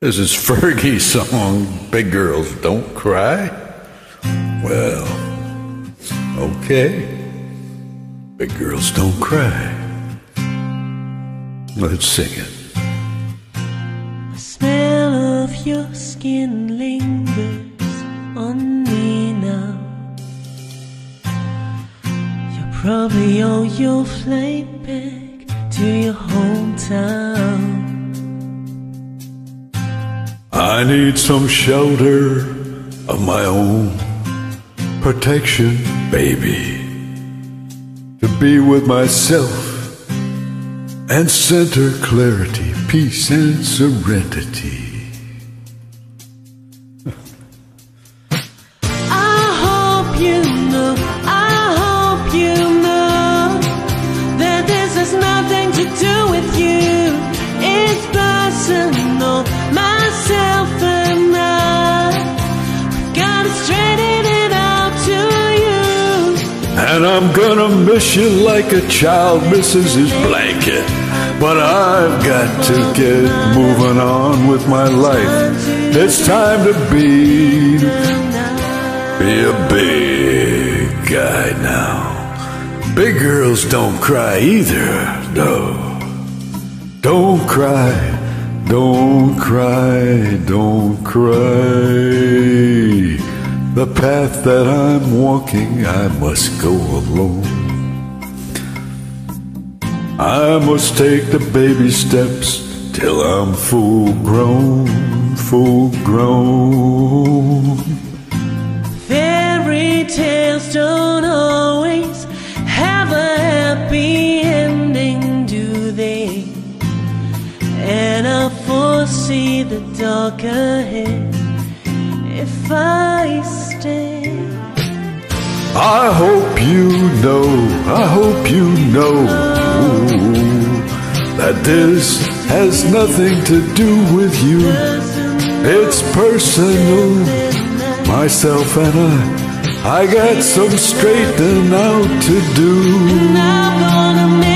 This is Fergie's song, Big Girls Don't Cry. Well, okay. Big Girls Don't Cry. Let's sing it. The smell of your skin lingers on me now. You're probably on your flight back to your hometown. I need some shelter of my own protection, baby. To be with myself and center clarity, peace, and serenity. And I'm gonna miss you like a child misses his blanket. But I've got to get moving on with my life. It's time to be, be a big guy now. Big girls don't cry either, no. Don't cry, don't cry, don't cry. The path that I'm walking, I must go alone. I must take the baby steps till I'm full grown, full grown. Fairy tales don't always have a happy ending, do they? And I foresee the dark ahead if I stay. I hope you know, I hope you know that this has nothing to do with you. It's personal, myself and I. I got some straightening out to do.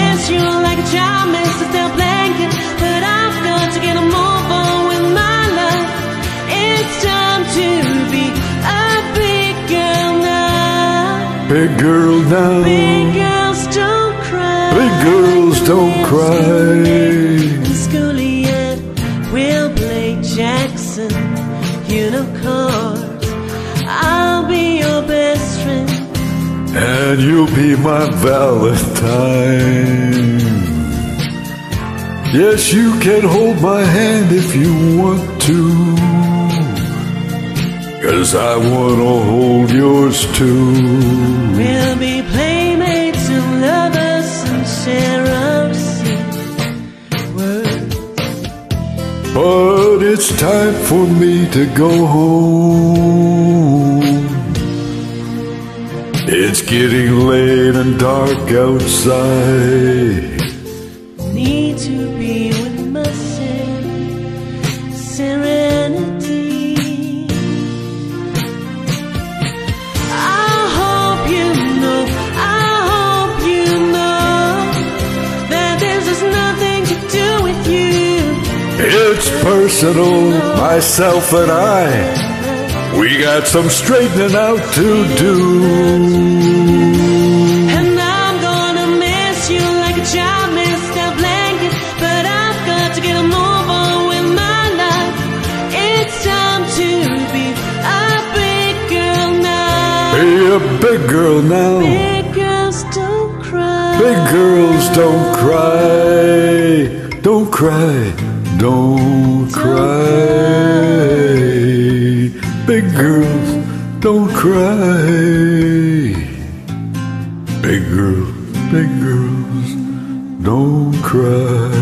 Big girl now, Big girls don't cry. big girls don't cry. Schoolyard will play Jackson, chords. I'll be your best friend. And you'll be my Valentine. Yes, you can hold my hand if you want to. Cause I wanna hold yours too. We'll be playmates and lovers and share our secret words. But it's time for me to go home. It's getting late and dark outside. Need to It's personal, myself and I. We got some straightening out to do. And I'm gonna miss you like a child missed a blanket. But I've got to get a move on with my life. It's time to be a big girl now. Be a big girl now. Big girls don't cry. Big girls don't cry. Don't cry. Don't cry. Big girls don't cry. Big girls, big girls don't cry.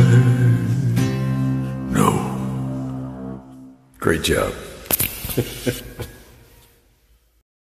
No. Great job.